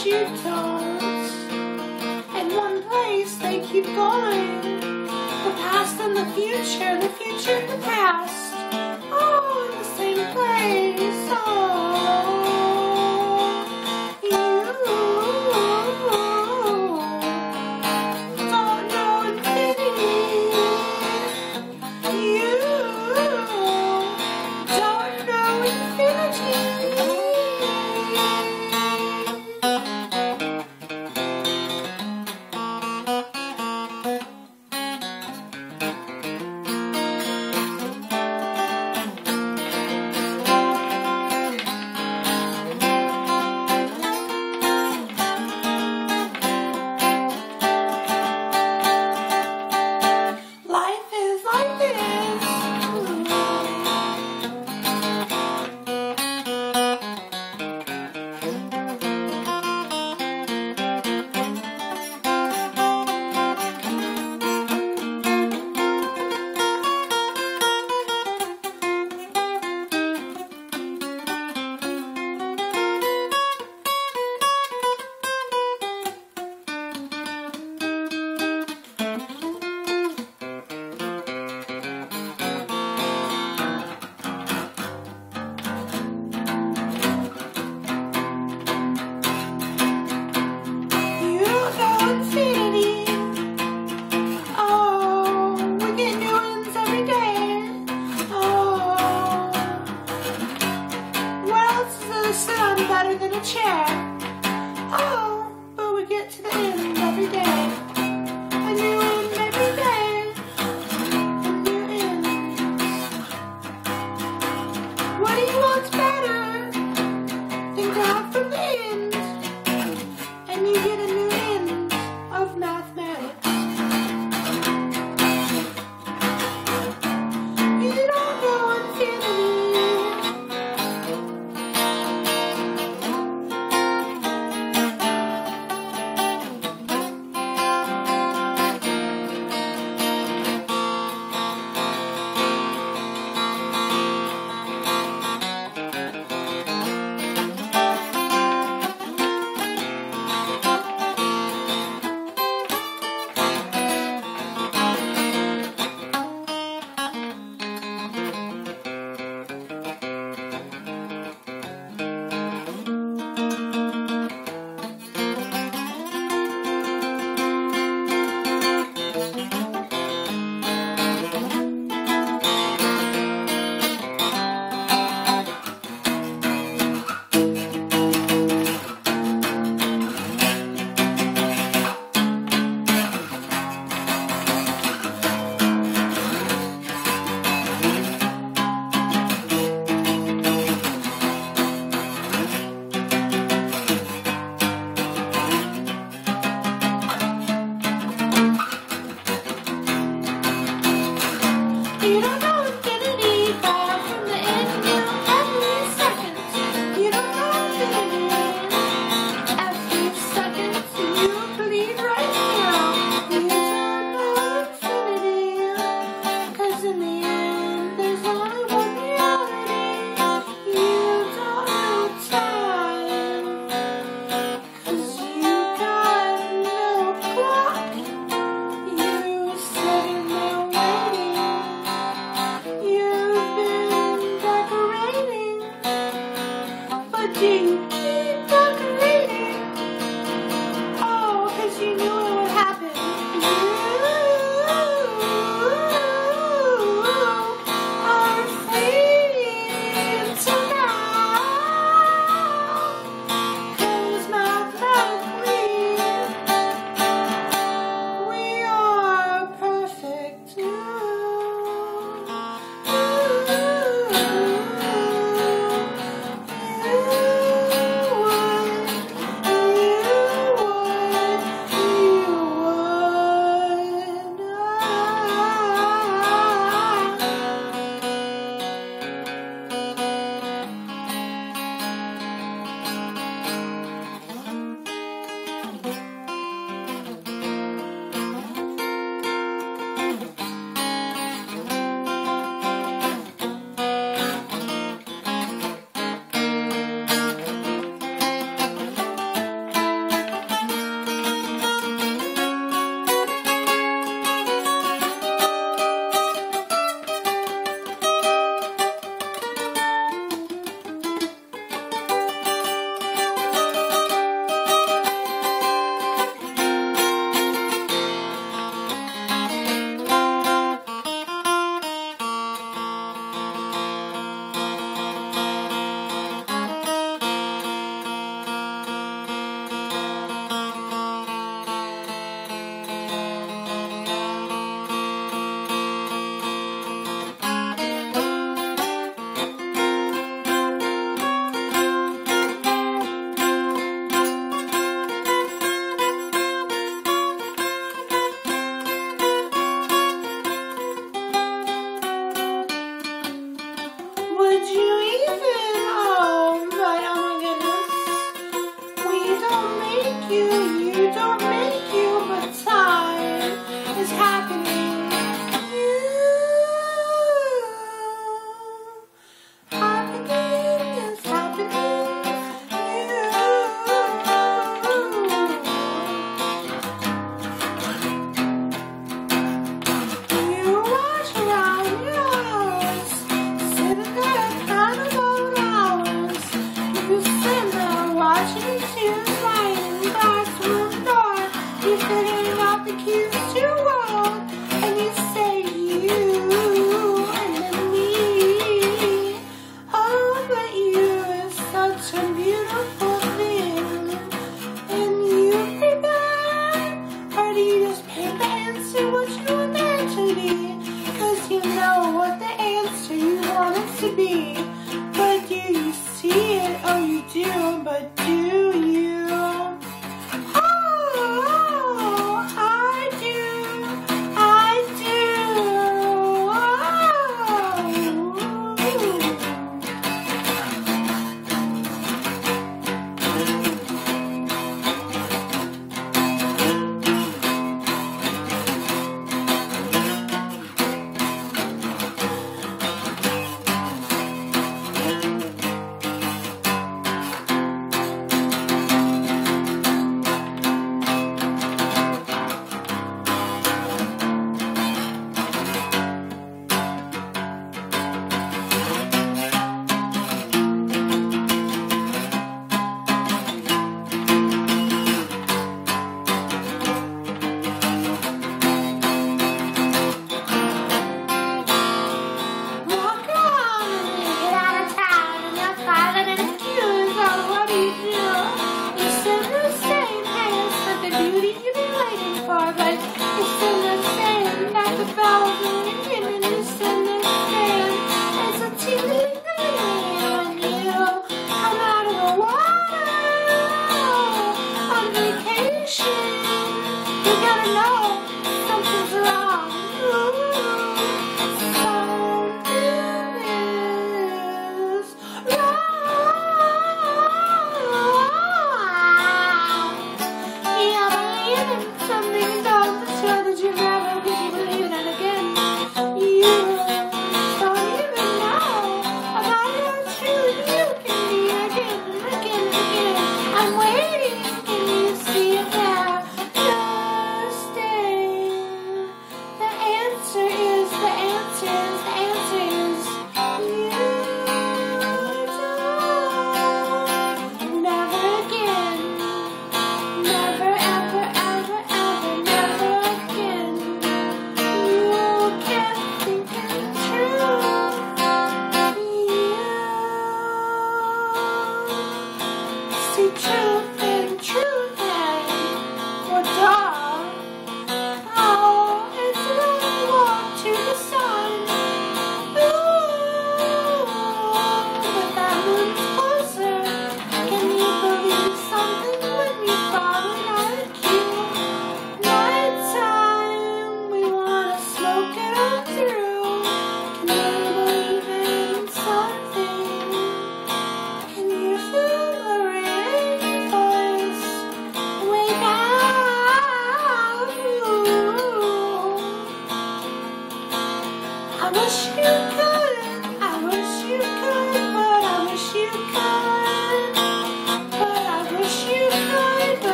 Cheetos. In one place they keep going. The past and the future, the future and the past.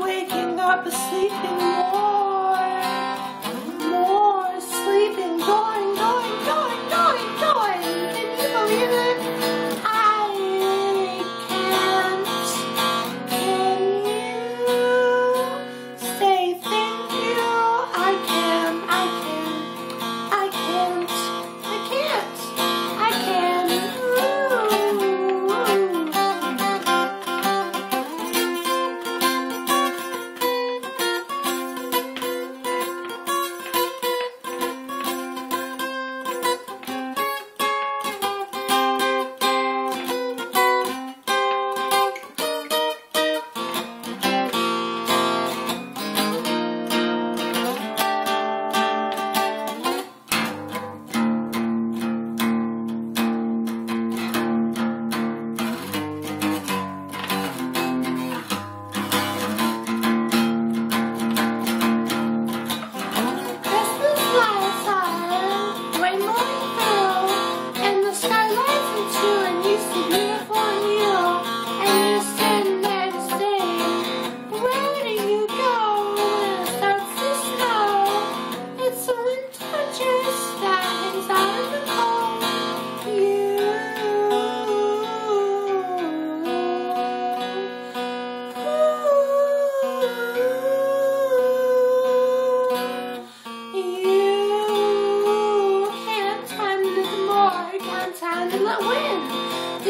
waking up asleep anymore.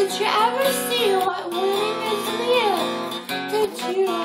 Did you ever see what winning is real? Did you?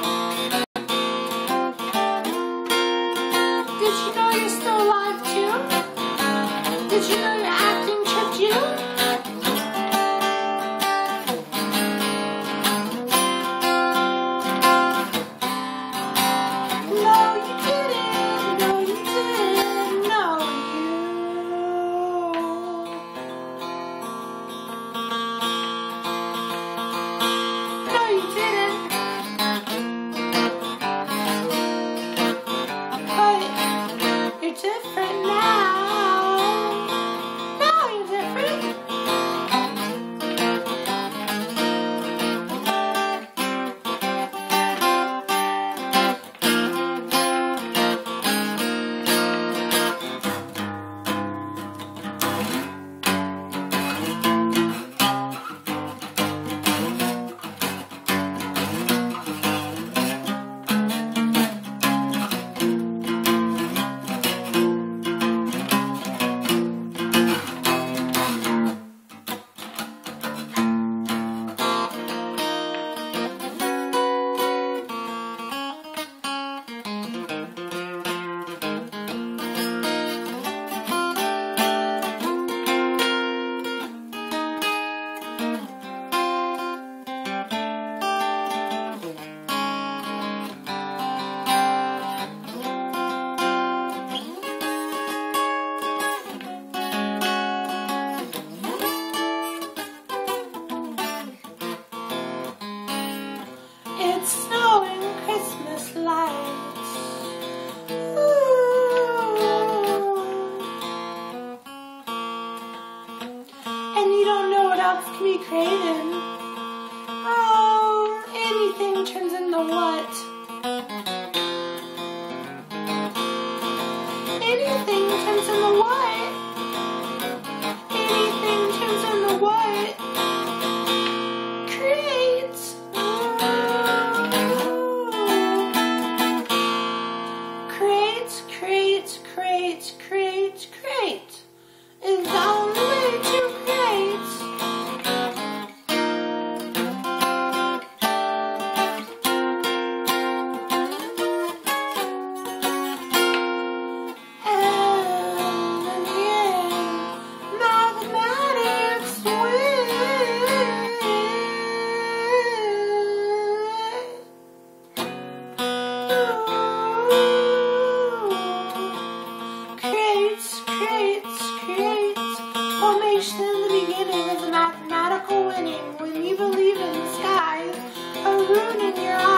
Moon in your eyes.